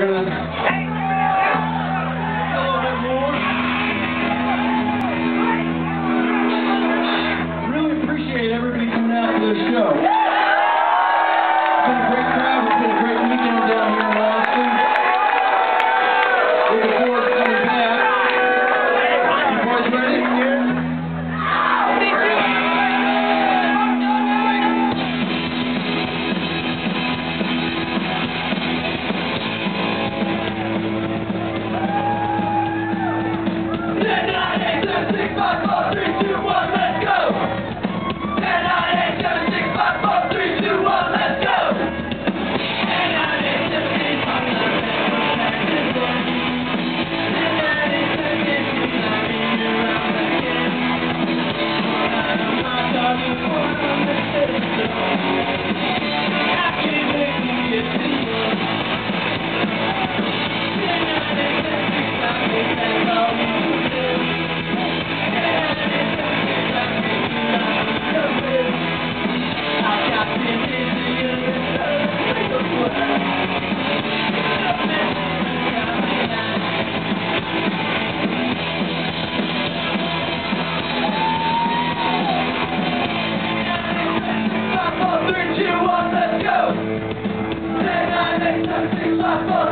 we're going to... Really appreciate everybody coming out to this show. Come on.